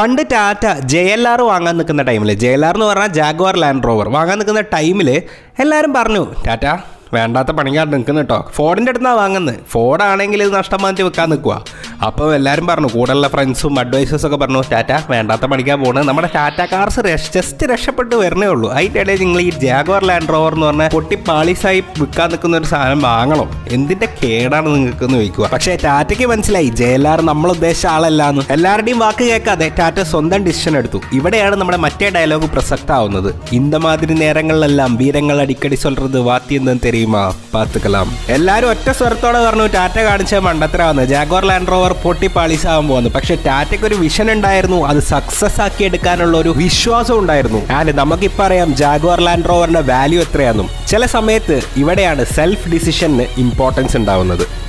പണ്ട് Tata J L R വാങ്ങാൻ നിൽക്കുന്ന ടൈമിൽ ജെ എൽ ആർ എന്ന് പറഞ്ഞാൽ ജാഗ്വാർ ലാൻഡ് റോവർ വാങ്ങാൻ നിൽക്കുന്ന ടൈമിൽ എല്ലാവരും പറഞ്ഞു ടാറ്റ വേണ്ടാത്ത പണിക്കാർ നിൽക്കുന്നു കേട്ടോ ഫോഡിന്റെ അടുത്താണ് വാങ്ങുന്നത്. ഫോർഡ് ആണെങ്കിൽ ഇത് നഷ്ടം മാറ്റി വെക്കാൻ നിൽക്കുക അപ്പോൾ എല്ലാവരും പറഞ്ഞു കൂടെയുള്ള ഫ്രണ്ട്സും അഡ്വൈസേഴ്സ് ഒക്കെ പറഞ്ഞു ടാറ്റ വേണ്ടാത്ത പണിക്കാൻ പോകുന്നത് നമ്മുടെ ടാറ്റ കാർസ് ജസ്റ്റ് രക്ഷപ്പെട്ട് വരണേ ഉള്ളൂ. അതിന്റെ ഇടയിൽ നിങ്ങൾ ഈ ജാഗോർ ലാൻഡ് റോവർ എന്ന് പറഞ്ഞാൽ പൊട്ടി പാളിസായി വിൽക്കാൻ നിൽക്കുന്ന ഒരു സാധനം വാങ്ങണോ. എന്തിന്റെ കേടാണ് നിങ്ങൾക്ക് എന്ന് ചോദിക്കുക. പക്ഷേ ടാറ്റയ്ക്ക് മനസ്സിലായി ജയലാർ നമ്മൾ ഉദ്ദേശിച്ച ആളല്ലാന്ന് എല്ലാവരുടെയും വാക്ക് കേൾക്കാതെ ടാറ്റ സ്വന്തം ഡിസിഷൻ എടുത്തു. ഇവിടെയാണ് നമ്മുടെ മറ്റേ ഡയലോഗ് പ്രസക്തമാവുന്നത് ഇന്തമാതിരി നേരങ്ങളിലെല്ലാം വീരങ്ങൾ അടിക്കടി സൊല്ലത് വാത്തിയെന്ന് തെരയുമാ പാത്തുക്കലാം എല്ലാവരും ഒറ്റ സ്വരത്തോടെ പറഞ്ഞു ടാറ്റ കാണിച്ച മണ്ടത്തരാവുന്നത് ജാഗോർ ലാൻഡ് റോവർ പൊട്ടി പാളിസാവാൻ പോകുന്നു. പക്ഷെ ടാറ്റയ്ക്ക് ഒരു വിഷൻ ഉണ്ടായിരുന്നു. അത് സക്സസ് ആക്കി എടുക്കാനുള്ള ഒരു വിശ്വാസം ഉണ്ടായിരുന്നു. ആൻഡ് നമുക്കിപ്പോൾ അറിയാം ജാഗ്വാർ ലാൻഡ് റോവറിന്റെ വാല്യൂ എത്രയാണെന്നും ചില സമയത്ത് ഇവിടെയാണ് സെൽഫ് ഡിസിഷന് ഇമ്പോർട്ടൻസ് ഉണ്ടാവുന്നത്.